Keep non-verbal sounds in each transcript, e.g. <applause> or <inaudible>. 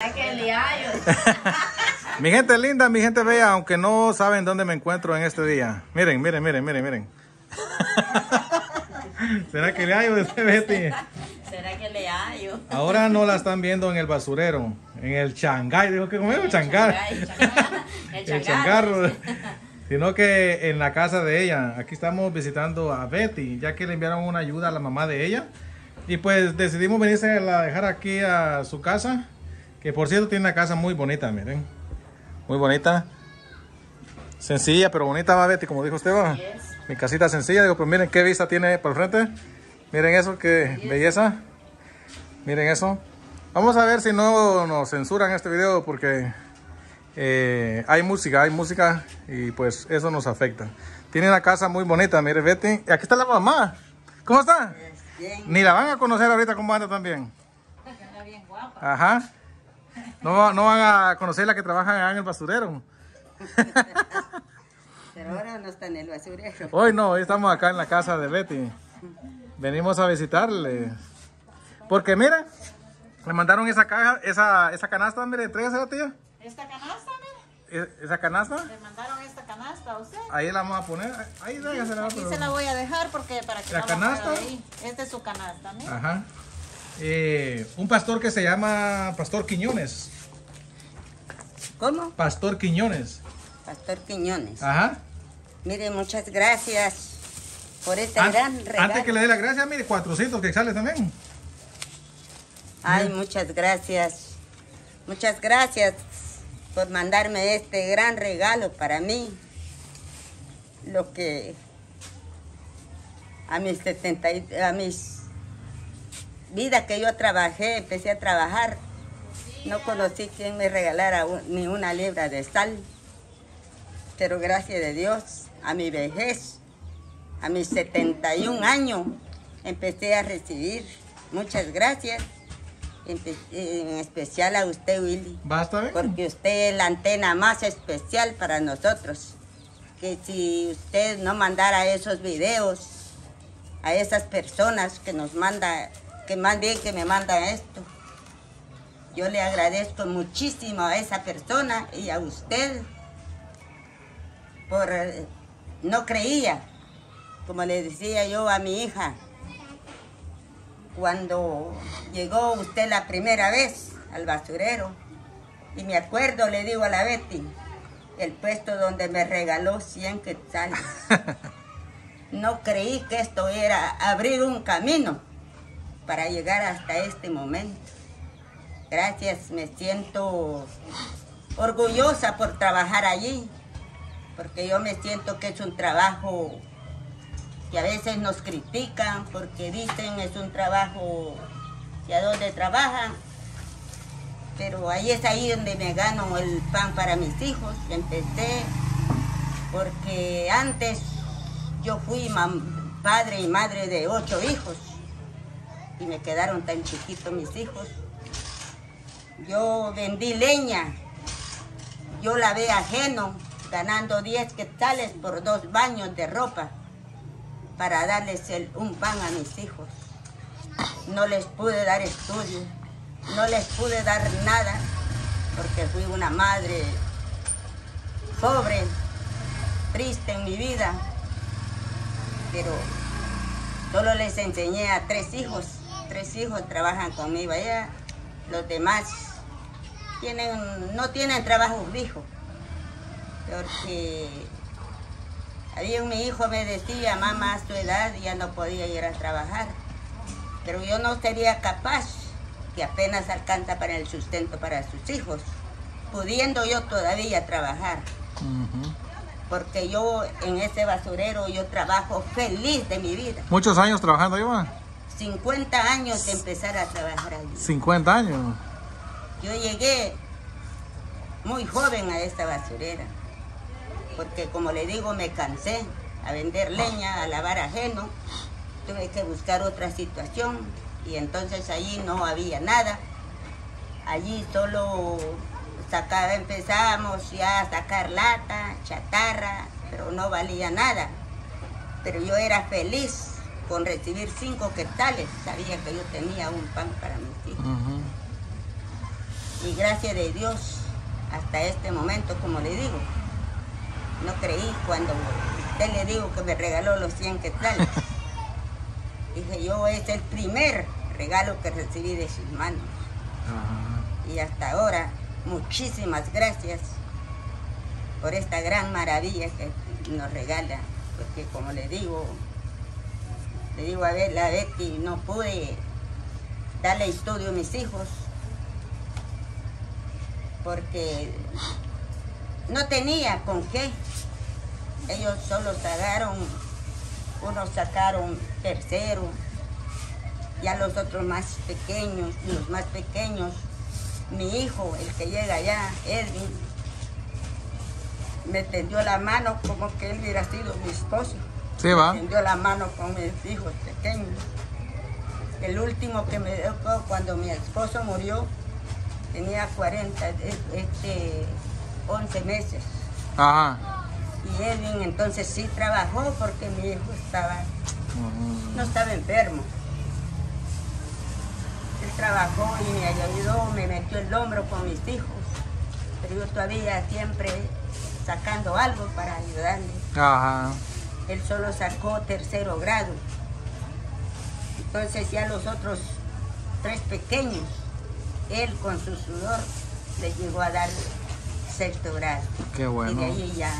<laughs> mi gente linda, mi gente bella, aunque no saben dónde me encuentro en este día. Miren, miren, miren, miren, miren. <laughs> ¿Será que le hallo Betty? ¿Será que le hallo? Ahora no la están viendo en el basurero, en el changay, dijo que el changar. <laughs> El changarro. Sino que en la casa de ella. Aquí estamos visitando a Betty, ya que le enviaron una ayuda a la mamá de ella. Y pues decidimos venirse a dejar aquí a su casa. Que por cierto tiene una casa muy bonita, miren. Muy bonita. Sencilla, pero bonita va Betty, como dijo usted. Mi casita sencilla. Digo, pues miren qué vista tiene por frente. Miren eso, qué belleza. Miren eso. Vamos a ver si no nos censuran este video porque eh, hay música, hay música y pues eso nos afecta. Tiene una casa muy bonita, mire Betty. Y aquí está la mamá. ¿Cómo está? Bien. Ni la van a conocer ahorita cómo anda también. <laughs> Anda bien guapa. Ajá. No, no van a conocer la que trabaja en el basurero. Pero ahora no está en el basurero. Hoy no, hoy estamos acá en la casa de Betty. Venimos a visitarle. Porque mira, le mandaron esa caja, esa, esa canasta, mire, la tía. ¿Esta canasta, mire? ¿E-, ¿Esa canasta? Le mandaron esta canasta a usted. Ahí la vamos a poner. Ahí la Aquí se la voy a dejar porque para que la canasta. Ahí. Esta es su canasta, mire. Ajá. Eh, un pastor que se llama Pastor Quiñones. ¿Cómo? Pastor Quiñones. Pastor Quiñones. Ajá. Mire, muchas gracias por este gran regalo. Antes que le dé la gracia, mire, 400 que sale también. Ay, muchas gracias. Muchas gracias por mandarme este gran regalo para mí. Lo que a mis 70, a mis vida que yo trabajé, empecé a trabajar, no conocí quien me regalara ni una libra de sal. Pero gracias a Dios, a mi vejez, a mis 71 años, empecé a recibir. Muchas gracias. En especial a usted, Willy. ¿Basta Porque usted es la antena más especial para nosotros. Que si usted no mandara esos videos a esas personas que nos manda que más bien que me manda esto. Yo le agradezco muchísimo a esa persona y a usted por eh, no creía, como le decía yo a mi hija, cuando llegó usted la primera vez al basurero, y me acuerdo, le digo a la Betty, el puesto donde me regaló 100 quetzales. <laughs> No creí que esto era abrir un camino para llegar hasta este momento. Gracias, me siento orgullosa por trabajar allí, porque yo me siento que es un trabajo que a veces nos critican porque dicen es un trabajo que a dónde trabajan, pero ahí es ahí donde me gano el pan para mis hijos. Empecé porque antes yo fui padre y madre de ocho hijos y me quedaron tan chiquitos mis hijos. Yo vendí leña, yo lavé ajeno, ganando 10 quetzales por dos baños de ropa para darles un pan a mis hijos. No les pude dar estudio, no les pude dar nada porque fui una madre pobre, triste en mi vida, pero solo les enseñé a tres hijos tres hijos trabajan conmigo allá, los demás tienen, no tienen trabajo fijo, porque había mi hijo me decía, mamá a su edad ya no podía ir a trabajar, pero yo no sería capaz, que apenas alcanza para el sustento para sus hijos, pudiendo yo todavía trabajar. Porque yo en ese basurero yo trabajo feliz de mi vida. ¿Muchos años trabajando, Iván? 50 años de empezar a trabajar allí. 50 años. Yo llegué muy joven a esta basurera, porque como le digo, me cansé a vender leña, a lavar ajeno, tuve que buscar otra situación y entonces allí no había nada. Allí solo sacaba, empezamos ya a sacar lata, chatarra, pero no valía nada. Pero yo era feliz con recibir cinco quetzales, sabía que yo tenía un pan para mis hijos. Y gracias de Dios, hasta este momento, como le digo, no creí cuando usted le digo que me regaló los 100 quetzales. <laughs> Dije yo, es el primer regalo que recibí de sus manos. Y hasta ahora, muchísimas gracias por esta gran maravilla que nos regala. Porque como le digo, le digo a ver, la Betty, no pude darle estudio a mis hijos porque no tenía con qué. Ellos solo sacaron, unos sacaron tercero, ya los otros más pequeños, los más pequeños, mi hijo, el que llega allá, Edwin, me tendió la mano como que él hubiera sido mi esposo. Sí, va. Me tendió la mano con mis hijos pequeños. El último que me dio cuando mi esposo murió, tenía 40, este, 11 meses. Ajá. Y Edwin entonces sí trabajó porque mi hijo estaba, no estaba enfermo. Él trabajó y me ayudó, me metió el hombro con mis hijos. Pero yo todavía siempre sacando algo para ayudarle. Ajá. Él solo sacó tercero grado. Entonces ya los otros tres pequeños, él con su sudor le llegó a dar sexto grado. Qué bueno. Y de ahí ya,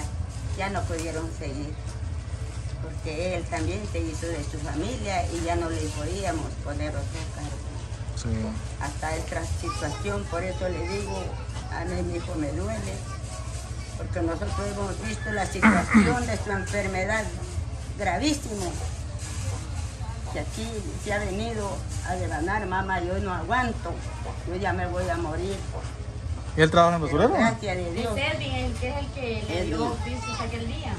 ya no pudieron seguir. Porque él también se hizo de su familia y ya no le podíamos poner otro cargo. Sí. Hasta esta situación, por eso le digo, a mí mi hijo me duele, porque nosotros hemos visto la situación de su enfermedad gravísimo. Que aquí se ha venido a devanar, mamá, yo no aguanto, yo ya me voy a morir. ¿Y él trabaja en basurero? Gracias de Dios, Es Edwin el que es el que le dio pisos aquel día.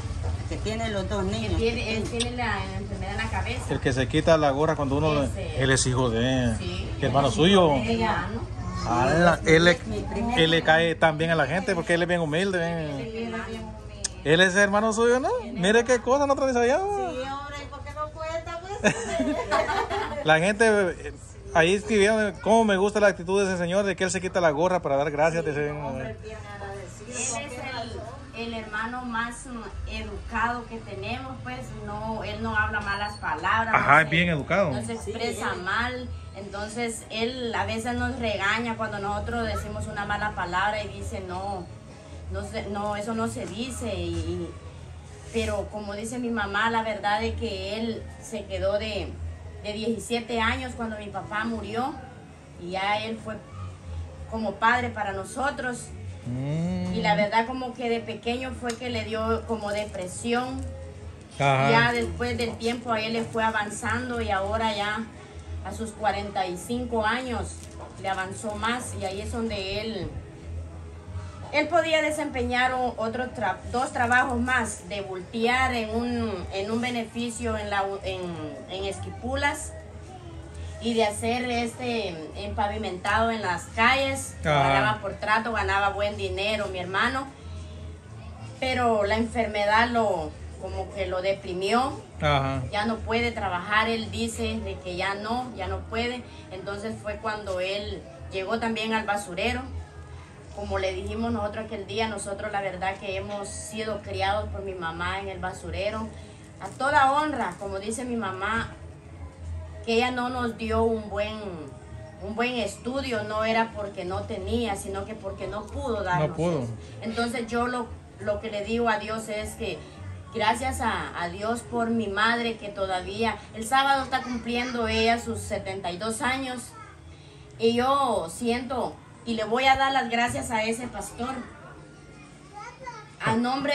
que tiene los dos niños. tiene, él tiene la, la enfermedad en la cabeza. El que se quita la gorra cuando uno... Ese. Él es hijo de... Sí. ¿Qué hermano suyo? Ella, ¿no? Ala, él, le, él le cae tan bien a la gente porque él es bien humilde. bien- Él es hermano suyo, ¿no? Mire qué cosa nosotros ni sabíamos. La gente eh, ahí escribieron cómo me gusta la actitud de ese señor, de que él se quita la gorra para dar gracias. dice. Él es el, el hermano más educado que tenemos, pues no, él no habla malas palabras. Ajá, no es bien educado. No se expresa mal, entonces él a veces nos regaña cuando nosotros decimos una mala palabra y dice no, no, no eso no se dice. y- y- pero como dice mi mamá, la verdad es que él se quedó de, de 17 años cuando mi papá murió y ya él fue como padre para nosotros. Mm, Y la verdad como que de pequeño fue que le dio como depresión. ajá. Ya después del tiempo a él le fue avanzando y ahora ya a sus 45 años le avanzó más y ahí es donde él él podía desempeñar otros tra- dos trabajos más de voltear en un, en un beneficio en, la, en, en Esquipulas y de hacer este empavimentado en las calles. Ajá. Ganaba por trato, ganaba buen dinero mi hermano. Pero la enfermedad lo como que lo deprimió Ajá. ya no puede trabajar, él dice de que ya no, ya no puede. Entonces fue cuando él llegó también al basurero. Como le dijimos nosotros aquel día, nosotros la verdad que hemos sido criados por mi mamá en el basurero. A toda honra, como dice mi mamá, que ella no nos dio un buen, un buen estudio, no era porque no tenía, sino que porque no pudo darnos. pudo. eso. Entonces yo lo, lo que le digo a Dios es que gracias a, Dios por mi madre que todavía el sábado está cumpliendo ella sus 72 años y yo siento y le voy a dar las gracias a ese pastor. A nombre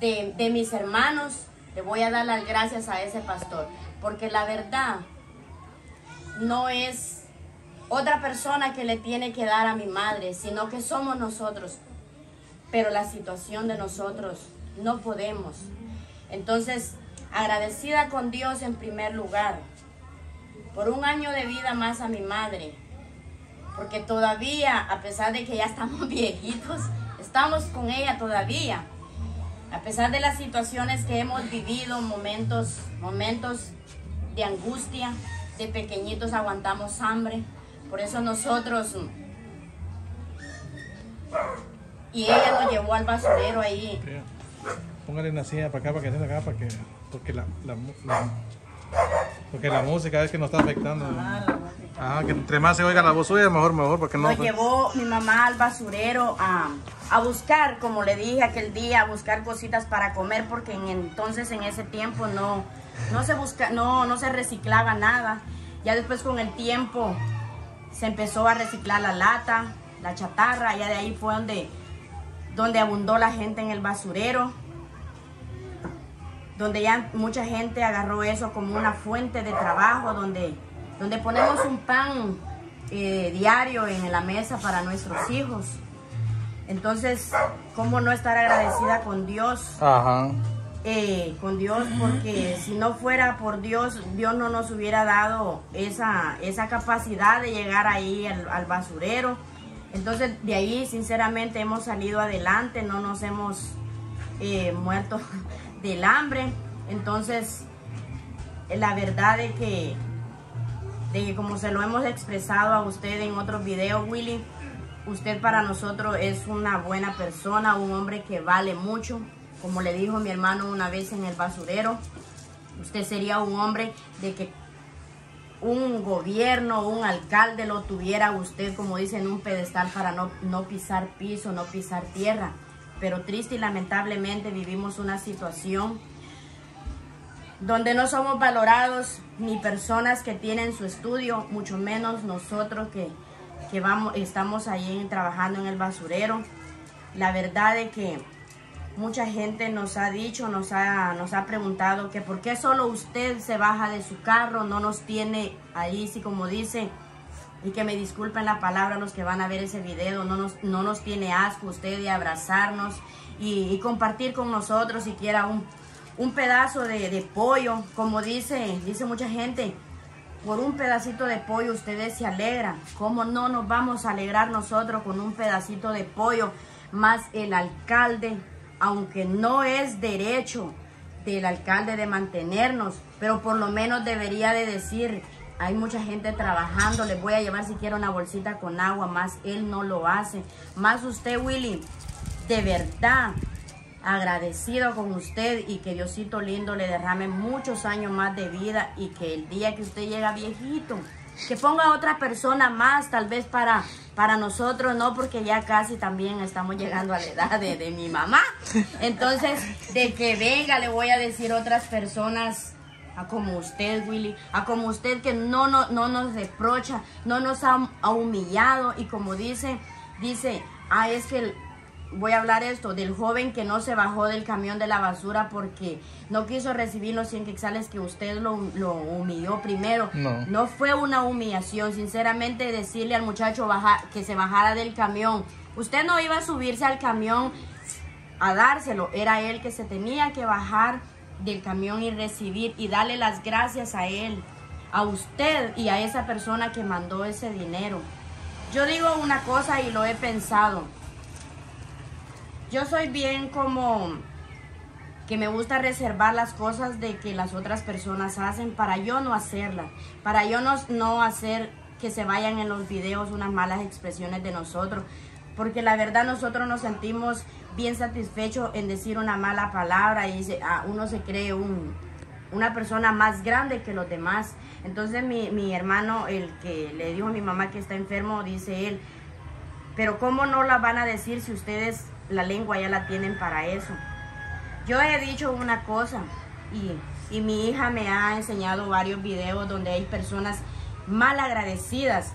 de- de mis hermanos, le voy a dar las gracias a ese pastor. Porque la verdad no es otra persona que le tiene que dar a mi madre, sino que somos nosotros. Pero la situación de nosotros no podemos. Entonces, agradecida con Dios en primer lugar, por un año de vida más a mi madre, porque todavía, a pesar de que ya estamos <laughs> viejitos, estamos con ella todavía. A pesar de las situaciones que hemos vivido, momentos, momentos de angustia, de pequeñitos aguantamos hambre. Por eso nosotros y ella nos llevó al basurero ahí. Póngale una silla para acá, para que se acá, para que, porque la, la, la, porque la música es que nos está afectando. Ajá, que entre más se oiga la voz suya, mejor, mejor, porque no... Nos llevó mi mamá al basurero a, a, buscar, como le dije aquel día, a buscar cositas para comer, porque en, entonces en ese tiempo no, no, se busca, no, no se reciclaba nada. Ya después con el tiempo se empezó a reciclar la lata, la chatarra, ya de ahí fue donde, donde abundó la gente en el basurero donde ya mucha gente agarró eso como una fuente de trabajo, donde, donde ponemos un pan eh, diario en la mesa para nuestros hijos. Entonces, ¿cómo no estar agradecida con Dios? Eh, con Dios, porque si no fuera por Dios, Dios no nos hubiera dado esa, esa capacidad de llegar ahí al, basurero. Entonces, de ahí, sinceramente, hemos salido adelante, no nos hemos eh, muerto del hambre. Entonces, la verdad de que, de que como se lo hemos expresado a usted en otros videos, Willy, usted para nosotros es una buena persona, un hombre que vale mucho. Como le dijo mi hermano una vez en el basurero, usted sería un hombre de que un gobierno, un alcalde lo tuviera usted, como dicen, un pedestal para no, no pisar piso, no pisar tierra pero triste y lamentablemente vivimos una situación donde no somos valorados ni personas que tienen su estudio, mucho menos nosotros que, vamos, estamos ahí trabajando en el basurero. La verdad es que mucha gente nos ha dicho, nos ha, nos ha preguntado que por qué solo usted se baja de su carro, no nos tiene ahí, si como dice, y que me disculpen la palabra los que van a ver ese video, no nos, no nos tiene asco usted de abrazarnos y, compartir con nosotros siquiera un, un pedazo de, pollo, como dice, dice mucha gente, por un pedacito de pollo ustedes se alegran, ¿cómo no nos vamos a alegrar nosotros con un pedacito de pollo? Más el alcalde, aunque no es derecho del alcalde de mantenernos, pero por lo menos debería de decir, hay mucha gente trabajando, les voy a llevar siquiera una bolsita con agua, más él no lo hace. Más usted, Willy, de verdad agradecido con usted y que Diosito lindo le derrame muchos años más de vida y que el día que usted llega viejito, que ponga otra persona más tal vez para, para nosotros, no porque ya casi también estamos llegando a la edad de, de mi mamá. Entonces, de que venga, le voy a decir otras personas a como usted, Willy, a como usted que no, no, no nos reprocha, no nos ha, humillado y como dice, dice, ah, es que voy a hablar esto del joven que no se bajó del camión de la basura porque no quiso recibir los 100 quexales que usted lo, lo humilló primero. No. no. fue una humillación, sinceramente decirle al muchacho baja, que se bajara del camión. Usted no iba a subirse al camión a dárselo, era él que se tenía que bajar del camión y recibir y darle las gracias a él, a usted y a esa persona que mandó ese dinero. Yo digo una cosa y lo he pensado. Yo soy bien como que me gusta reservar las cosas de que las otras personas hacen para yo no hacerlas, para yo no, no hacer que se vayan en los videos unas malas expresiones de nosotros, porque la verdad nosotros nos sentimos bien satisfechos en decir una mala palabra y ah, uno se cree un, una persona más grande que los demás. Entonces mi, mi, hermano, el que le dijo a mi mamá que está enfermo, dice él, pero ¿cómo no la van a decir si ustedes la lengua ya la tienen para eso? Yo he dicho una cosa y, y mi hija me ha enseñado varios videos donde hay personas mal agradecidas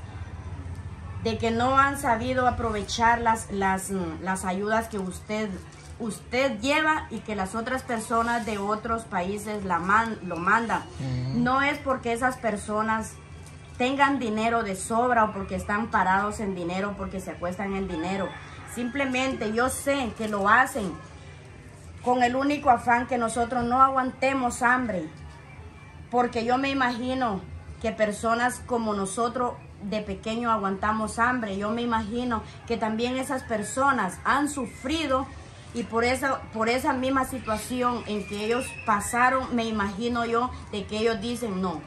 de que no han sabido aprovechar las, las, las ayudas que usted, usted lleva y que las otras personas de otros países la man, lo mandan. No es porque esas personas tengan dinero de sobra o porque están parados en dinero, porque se acuestan en dinero. Simplemente yo sé que lo hacen con el único afán que nosotros no aguantemos hambre. Porque yo me imagino que personas como nosotros de pequeño aguantamos hambre. Yo me imagino que también esas personas han sufrido y por esa, por esa misma situación en que ellos pasaron, me imagino yo de que ellos dicen, no,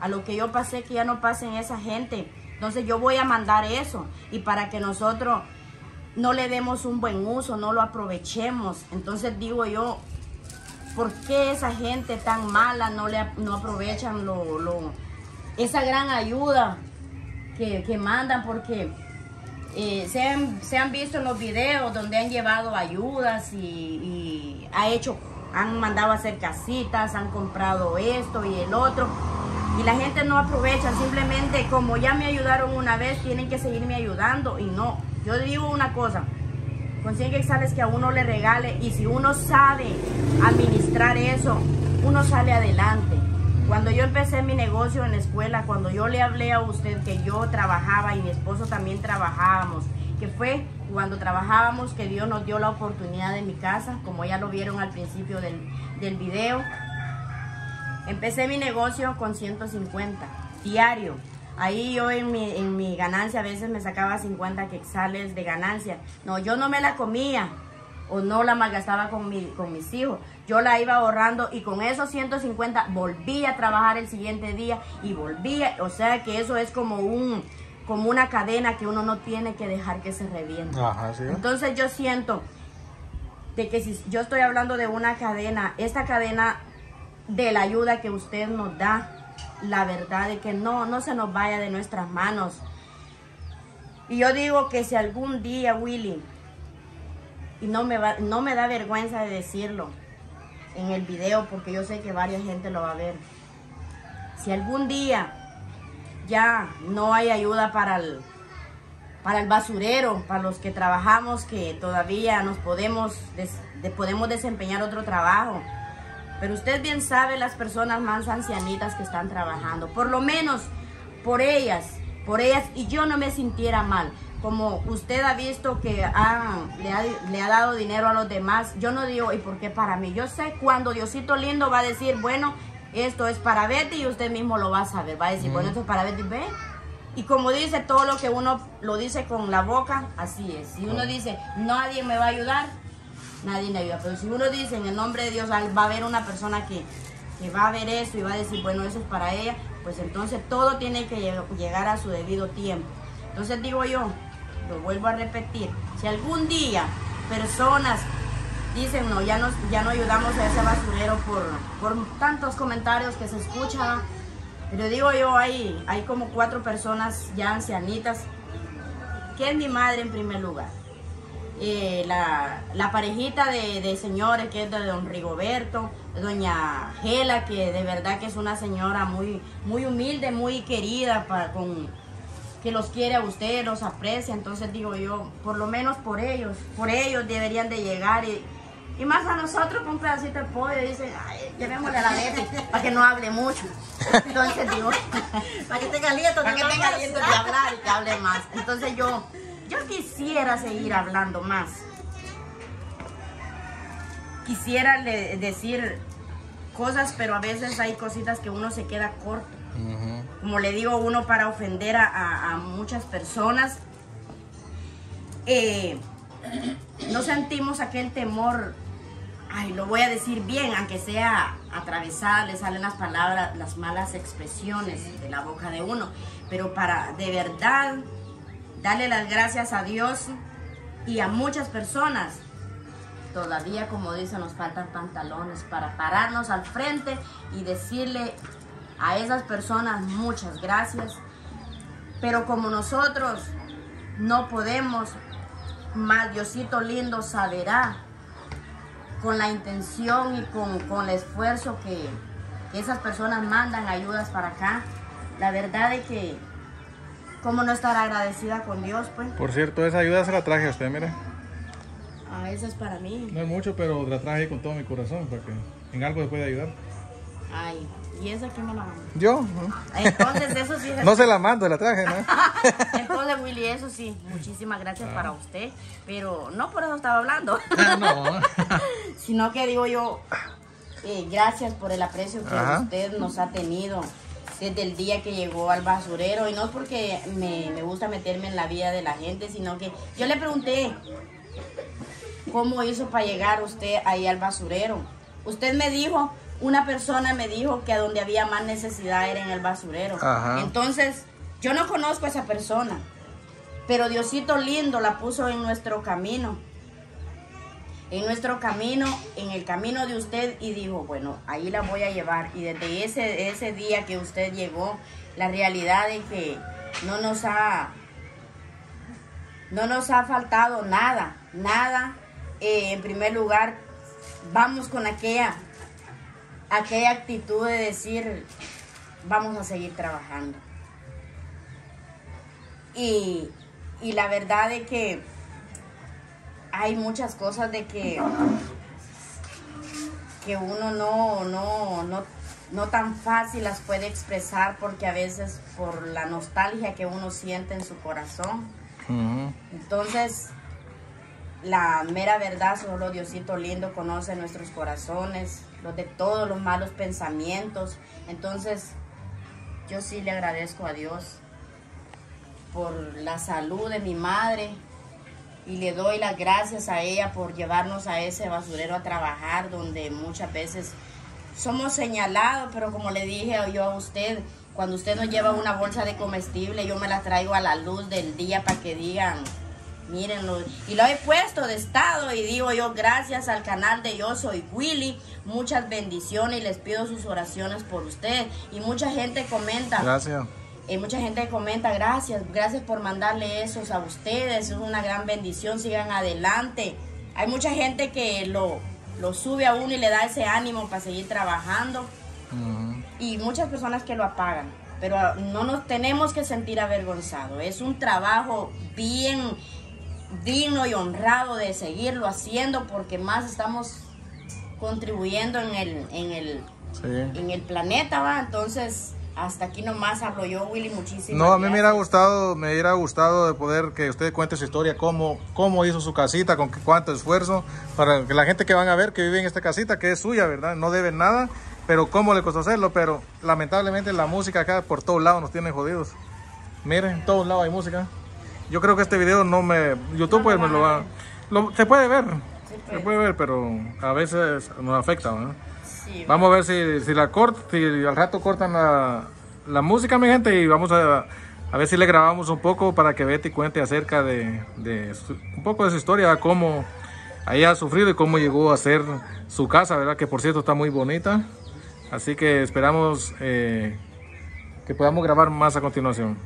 a lo que yo pasé que ya no pasen esa gente. Entonces yo voy a mandar eso y para que nosotros no le demos un buen uso, no lo aprovechemos. Entonces digo yo, ¿por qué esa gente tan mala no, le, no aprovechan lo, lo, esa gran ayuda que, que mandan? Porque eh, se, han, visto en los videos donde han llevado ayudas y, ha hecho, han mandado a hacer casitas, han comprado esto y el otro y la gente no aprovecha, simplemente como ya me ayudaron una vez, tienen que seguirme ayudando y no. Yo digo una cosa, con 100 quetzales que a uno le regale y si uno sabe administrar eso, uno sale adelante. Cuando yo empecé mi negocio en la escuela, cuando yo le hablé a usted que yo trabajaba y mi esposo también trabajábamos, que fue cuando trabajábamos que Dios nos dio la oportunidad de mi casa, como ya lo vieron al principio del, del video, Empecé mi negocio con 150 diario. Ahí yo en mi, en mi ganancia a veces me sacaba 50 quetzales de ganancia. No, yo no me la comía o no la malgastaba con, mi, con mis hijos. Yo la iba ahorrando y con esos 150 volví a trabajar el siguiente día y volvía. O sea que eso es como un como una cadena que uno no tiene que dejar que se reviente. Ajá, ¿sí? Entonces yo siento de que si yo estoy hablando de una cadena, esta cadena de la ayuda que usted nos da, la verdad de que no, no se nos vaya de nuestras manos. Y yo digo que si algún día, Willy, y no me, va, no me da vergüenza de decirlo en el video, porque yo sé que varias gente lo va a ver. Si algún día ya no hay ayuda para el, para el basurero, para los que trabajamos, que todavía nos podemos, podemos desempeñar otro trabajo, pero usted bien sabe las personas más ancianitas que están trabajando. Por lo menos por ellas, por ellas, y yo no me sintiera mal. Como usted ha visto que ha, le, ha, le, ha, dado dinero a los demás, yo no digo, ¿y por qué para mí? Yo sé cuando Diosito lindo va a decir, bueno, esto es para Betty y usted mismo lo va a saber. Va a decir, mm. bueno, esto es para Betty, ve. Y como dice, todo lo que uno lo dice con la boca, así es. Si uno dice, nadie me va a ayudar, nadie le ayuda. Pero si uno dice en el nombre de Dios, va a haber una persona que, que va a ver eso y va a decir, bueno, eso es para ella, pues entonces todo tiene que llegar a su debido tiempo. Entonces digo yo, lo vuelvo a repetir, si algún día personas dicen, no, ya no, ya no ayudamos a ese basurero por, por tantos comentarios que se escuchan, pero digo yo, hay, hay como cuatro personas ya ancianitas, que es mi madre en primer lugar. Eh, la, la, parejita de, de, señores que es de don Rigoberto, doña Gela, que de verdad que es una señora muy, muy humilde, muy querida, para, con, que los quiere a usted, los aprecia, entonces digo yo, por lo menos por ellos, por ellos deberían de llegar y, y más a nosotros con un pedacito de pollo, dicen, ay, llevémosle a la Betty para que no hable mucho. Entonces digo, <laughs> para que tenga aliento, para que tenga aliento de hablar y que hable más. Entonces yo yo quisiera seguir hablando más. Quisiera decir cosas, pero a veces hay cositas que uno se queda corto. Uh -huh. Como le digo, uno para ofender a, a, a muchas personas. Eh, no sentimos aquel temor, ay, lo voy a decir bien, aunque sea atravesada, le salen las palabras, las malas expresiones de la boca de uno. Pero para de verdad Dale las gracias a Dios y a muchas personas. Todavía, como dice, nos faltan pantalones para pararnos al frente y decirle a esas personas muchas gracias. Pero como nosotros no podemos, más Diosito lindo saberá con la intención y con, con el esfuerzo que, que esas personas mandan ayudas para acá. La verdad es que ¿Cómo no estar agradecida con Dios, pues? Por cierto, esa ayuda se la traje a usted, mire. Ah, esa es para mí. No es mucho, pero la traje con todo mi corazón para que en algo se pueda ayudar. Ay, ¿y esa quién me la manda? Yo. Entonces, eso sí. <laughs> no se la mando, la traje, ¿no? <laughs> Entonces, <laughs> Willy, eso sí, muchísimas gracias ah. para usted, pero no por eso estaba hablando. Ah, no. Sino que digo yo, eh, gracias por el aprecio que Ajá. usted nos ha tenido desde el día que llegó al basurero. Y no es porque me, me, gusta meterme en la vida de la gente, sino que yo le pregunté cómo hizo para llegar usted ahí al basurero. Usted me dijo, una persona me dijo que donde había más necesidad era en el basurero. Ajá. Entonces, yo no conozco a esa persona. Pero Diosito lindo la puso en nuestro camino. En nuestro camino, en el camino de usted y dijo, bueno, ahí la voy a llevar. Y desde ese, ese día que usted llegó, la realidad es que no nos ha, no nos ha faltado nada, nada. Eh, en primer lugar, vamos con aquella, aquella actitud de decir, vamos a seguir trabajando. Y, y la verdad es que hay muchas cosas de que, que uno no, no, no, no tan fácil las puede expresar porque a veces por la nostalgia que uno siente en su corazón. Entonces, la mera verdad, solo Diosito lindo conoce nuestros corazones, los de todos los malos pensamientos. Entonces, yo sí le agradezco a Dios por la salud de mi madre y le doy las gracias a ella por llevarnos a ese basurero a trabajar donde muchas veces somos señalados, pero como le dije yo a usted, cuando usted nos lleva una bolsa de comestible, yo me la traigo a la luz del día para que digan, mírenlo. Y lo he puesto de estado y digo yo, gracias al canal de Yo Soy Willy, muchas bendiciones y les pido sus oraciones por usted. Y mucha gente comenta. Gracias. Y mucha gente comenta, gracias, gracias por mandarle esos a ustedes, es una gran bendición, sigan adelante. Hay mucha gente que lo, lo sube a uno y le da ese ánimo para seguir trabajando. Y muchas personas que lo apagan. Pero no nos tenemos que sentir avergonzados. Es un trabajo bien digno y honrado de seguirlo haciendo porque más estamos contribuyendo en el, en el, en el planeta, ¿va? Entonces, hasta aquí nomás hablo yo, Willy, muchísimas No, a mí me hubiera gustado, me hubiera gustado de poder que usted cuente su historia, cómo, cómo hizo su casita, con cuánto esfuerzo, para que la gente que van a ver que vive en esta casita, que es suya, ¿verdad? No deben nada, pero cómo le costó hacerlo, pero lamentablemente la música acá por todos lados nos tiene jodidos. Miren, en todos lados hay música. Yo creo que este video no me... YouTube pues me lo va... se puede ver, se puede ver, pero a veces nos afecta, vamos a ver si, si la corta, si al rato cortan la, la, música, mi gente, y vamos a, a, ver si le grabamos un poco para que Betty cuente acerca de, de un poco de su historia, cómo ella ha sufrido y cómo llegó a ser su casa, ¿verdad? Que por cierto está muy bonita. Así que esperamos eh, que podamos grabar más a continuación.